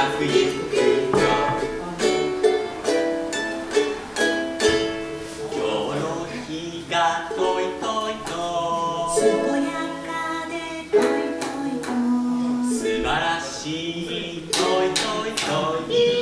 きょうの日がといといとこやかでといといとすばらしいといといとい